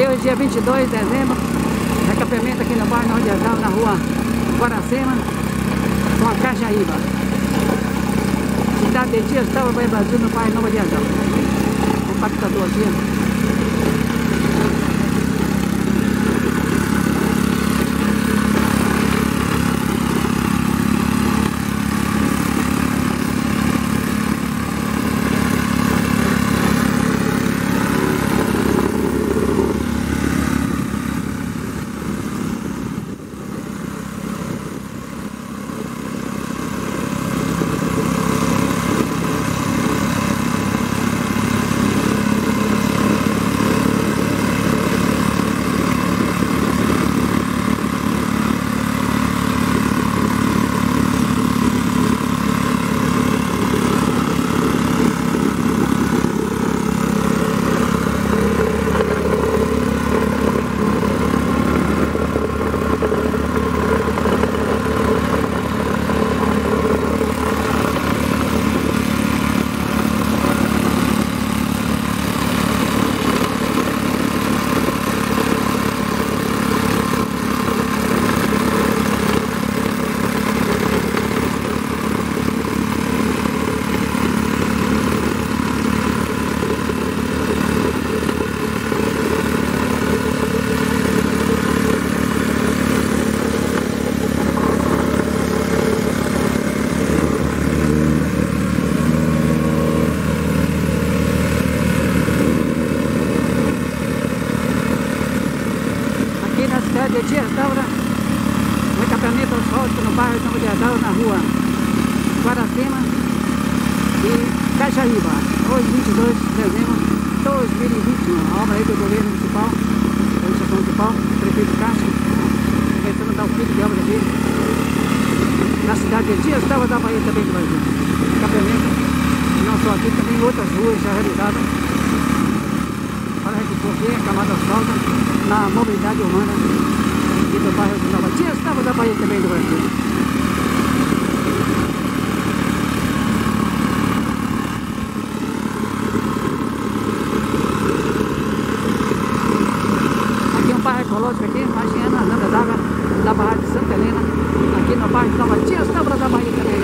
Aqui hoje é dia 22 de dezembro, recapeamento aqui no bairro Nordiazal, na rua Guaracema, com a Cajaíba. Cidade de Dias, Tava Brasil, no bairro Nova Diazal. Compactador aqui, de Dia Daura, no acampamento asfáltico no bairro São Dia Daura, na rua Guaracema e Cajaíba, hoje 22 de dezembro de 2021, a obra aí do governo municipal, administração municipal, prefeito Castro, tentando dar o pico de obra aqui. Na cidade de Dias Daura da Bahia também do Brasil. Acampamento, não só aqui, também em outras ruas já realizadas aqui a camada asfalto na mobilidade urbana aqui do bairro de Nova Tia, estava da Bahia também do Brasil. Aqui é um ecológico aqui, imaginando a nada d'água da barragem de Santa Helena, aqui no bairro de Nova Tia, estava da Bahia também.